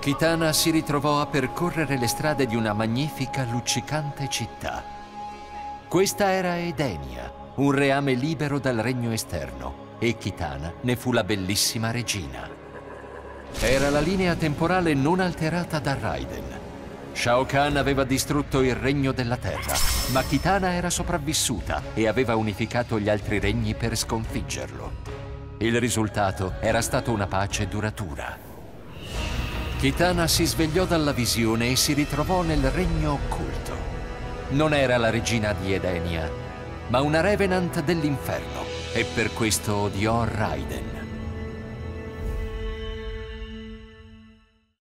Kitana si ritrovò a percorrere le strade di una magnifica, luccicante città. Questa era Edenia, un reame libero dal regno esterno, e Kitana ne fu la bellissima regina. Era la linea temporale non alterata da Raiden. Shao Kahn aveva distrutto il regno della terra, ma Kitana era sopravvissuta e aveva unificato gli altri regni per sconfiggerlo. Il risultato era stata una pace duratura. Kitana si svegliò dalla visione e si ritrovò nel regno occulto. Non era la regina di Edenia, ma una Revenant dell'inferno, e per questo odiò Raiden.